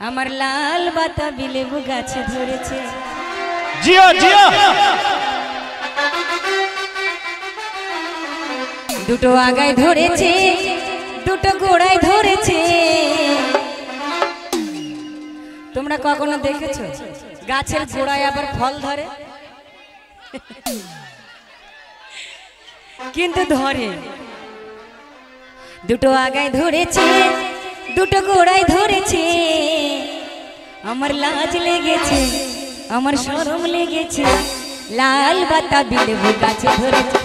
আমার লাল বাতাবি লেবু গাছে ধরেছে। জিও জিও। দুটো আগায় ধরেছে দুটো গোড়ায় ধরেছে। তোমরা কখনো দেখেছ? গাছের গোড়ায় আবার ফল ধরে? কিন্তু ধরে। দুটো আগায় ধরেছে দুটো গোড়ায় ধরেছে। আমার লাজ লেগেছে, আমার শরম লেগেছে। লাল বাতাবি লেবু গাছে ধরেছে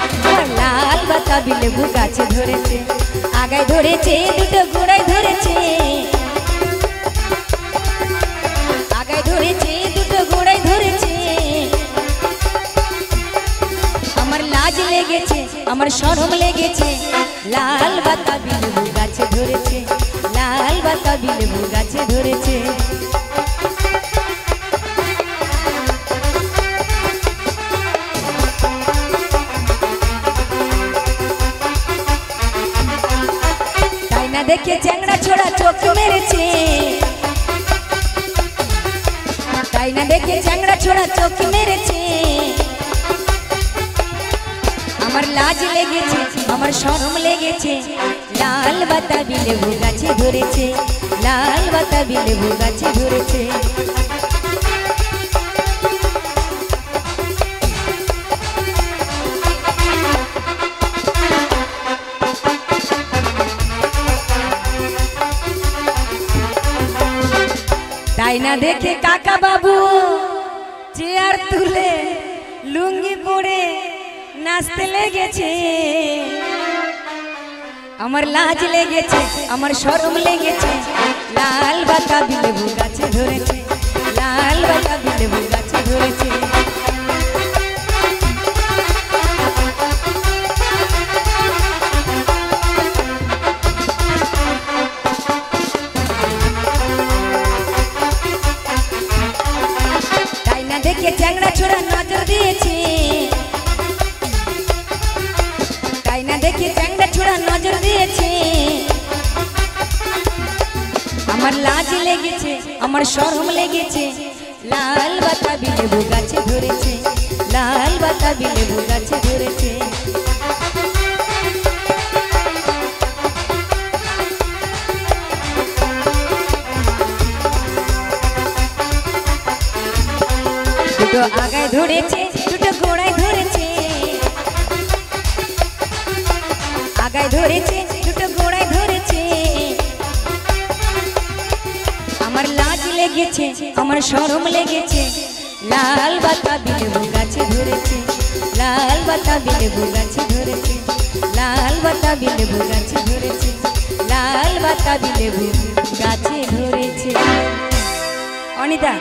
লাল বাতাবি লেবু গাছে ধরেছে। আগায় ধরেছে, দুটো গোড়ায় ধরেছে। আগায় ধরেছে, দুটো গোড়ায় ধরেছে। আমার লাজ লেগেছে, আমার শরম লেগেছে। লাল বাতাবি লেবু গাছে ধরেছে, লাল বাতাবি লেবু গাছে ধরেছে। দেখে চ্যাংড়া ছোড়া চোখ মেরেছে। তাই না দেখে চ্যাংড়া ছোড়া চোখ মেরেছে। আমার লাজ লেগেছে, আমার শরম লেগেছে। লাল বাতাবি লেবু গাছে ধরেছে, লাল বাতাবি লেবু গাছে ধরেছে। তাই না দেখে কাকা বাবু, চেয়ার তুলে লুঙ্গি পরে নাচতে লেগেছে। আমার লাজ লেগেছে, আমার সরম লেগেছে। লাল বাতাবি লেবু গাছে ধরেছে, লাল বাতাবি লেবু গাছে দেখে চ্যাংড়া ছোড়া নজর দিয়েছে। তাই না দেখে চ্যাংড়া ছোড়া নজর দিয়েছে। আমার লাজ লেগেছে, আমার সরম লেগেছে। লাল বাতাবি লেবু গাছে ধরেছে, লাল বাতাবি লেবু দুটো আগায় ধরেছে, দুটো গোড়ায় ধরেছে। আগায় ধরেছে, দুটো গোড়ায় ধরেছে। আমার লাজ লেগেছে, আমার শরম লেগেছে। লাল বাতাবি লেবু গাছে ধরেছে, লাল বাতাবি লেবু গাছে ধরেছে। লাল বাতাবি লেবু গাছে ধরেছে, লাল বাতাবি লেবু গাছে ধরেছে। অনিতা